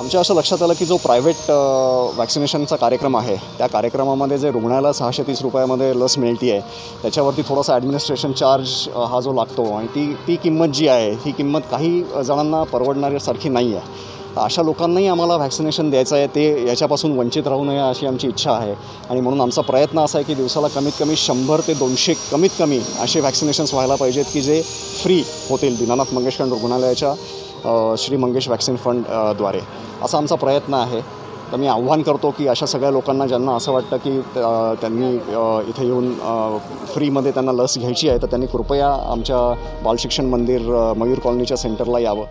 आमच्या असं लक्षात आलं की जो प्रायव्हेट वॅक्सिनेशनचा कार्यक्रम आहे त्या कार्यक्रमामध्ये जे रुग्णाला सहाशे तीस रुपयामध्ये लस मिळते आहे त्याच्यावरती थोडासा ॲडमिनिस्ट्रेशन चार्ज हा जो लागतो आणि ती ती किंमत जी आहे ही किंमत काही जणांना परवडणाऱ्यासारखी नाही आहे. अशा लोकांनाही आम्हाला व्हॅक्सिनेशन द्यायचं आहे ते याच्यापासून वंचित राहू नये अशी आमची इच्छा आहे. आणि म्हणून आमचा प्रयत्न असा आहे की दिवसाला कमीत कमी शंभर ते दोनशे कमीत कमी असे व्हॅक्सिनेशन्स व्हायला पाहिजेत की जे फ्री होतील. दीनानाथ मंगेशकर रुग्णालयाच्या श्री मंगेश वॅक्सिन फंडद्वारे असा आमचा प्रयत्न आहे. तर मी आव्हान करतो की अशा सगळ्या लोकांना ज्यांना असं वाटतं की त्यांनी इथे येऊन फ्रीमध्ये त्यांना लस घ्यायची आहे तर त्यांनी कृपया आमच्या बालशिक्षण मंदिर मयूर कॉलनीच्या सेंटरला यावं.